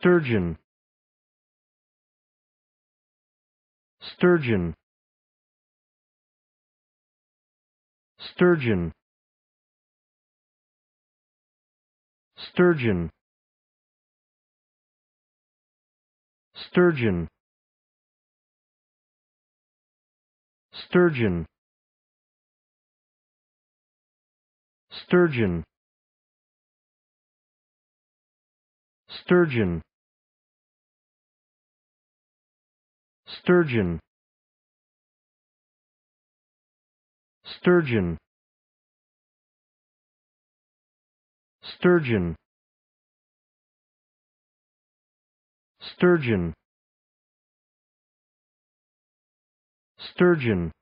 sturgeon. Sturgeon. Sturgeon. Sturgeon. Sturgeon. Sturgeon. Sturgeon. Sturgeon sturgeon. Sturgeon. Sturgeon. Sturgeon. Sturgeon